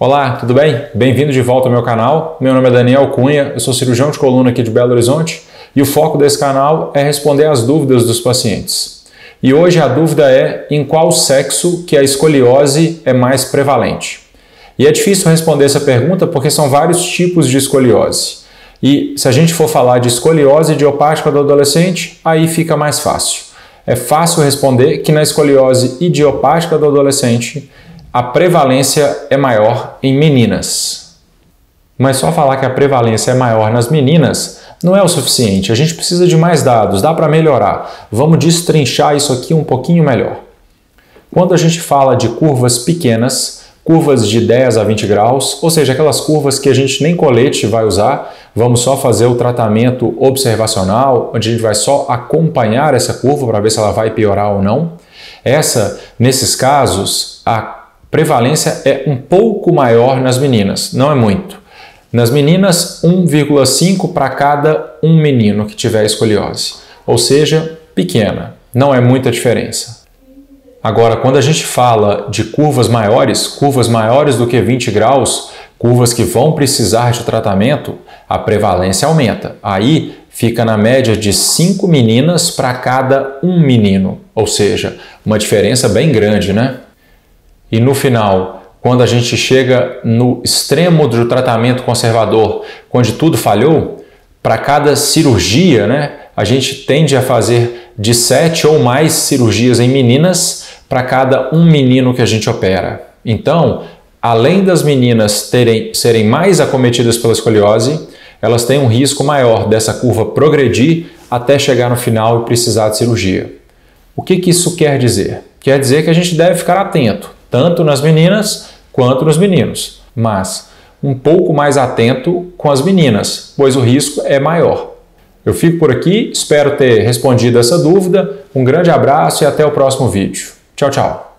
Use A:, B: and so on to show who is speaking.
A: Olá, tudo bem? Bem-vindo de volta ao meu canal. Meu nome é Daniel Cunha, eu sou cirurgião de coluna aqui de Belo Horizonte e o foco desse canal é responder às dúvidas dos pacientes. E hoje a dúvida é em qual sexo que a escoliose é mais prevalente. E é difícil responder essa pergunta porque são vários tipos de escoliose. E se a gente for falar de escoliose idiopática do adolescente, aí fica mais fácil. É fácil responder que na escoliose idiopática do adolescente a prevalência é maior em meninas. Mas só falar que a prevalência é maior nas meninas não é o suficiente. A gente precisa de mais dados, dá para melhorar. Vamos destrinchar isso aqui um pouquinho melhor. Quando a gente fala de curvas pequenas, curvas de 10 a 20 graus, ou seja, aquelas curvas que a gente nem colete vai usar, vamos só fazer o tratamento observacional, onde a gente vai só acompanhar essa curva para ver se ela vai piorar ou não. Essa, nesses casos, a prevalência é um pouco maior nas meninas, não é muito. Nas meninas, 1,5 para cada um menino que tiver escoliose, ou seja, pequena, não é muita diferença. Agora, quando a gente fala de curvas maiores, curvas maiores do que 20 graus, curvas que vão precisar de tratamento, a prevalência aumenta. Aí fica na média de 5 meninas para cada um menino, ou seja, uma diferença bem grande, né? E no final, quando a gente chega no extremo do tratamento conservador, onde tudo falhou, para cada cirurgia, né, a gente tende a fazer de sete ou mais cirurgias em meninas para cada um menino que a gente opera. Então, além das meninas terem, serem mais acometidas pela escoliose, elas têm um risco maior dessa curva progredir até chegar no final e precisar de cirurgia. O que, que isso quer dizer? Quer dizer que a gente deve ficar atento tanto nas meninas quanto nos meninos, mas um pouco mais atento com as meninas, pois o risco é maior. Eu fico por aqui, espero ter respondido essa dúvida. Um grande abraço e até o próximo vídeo. Tchau, tchau.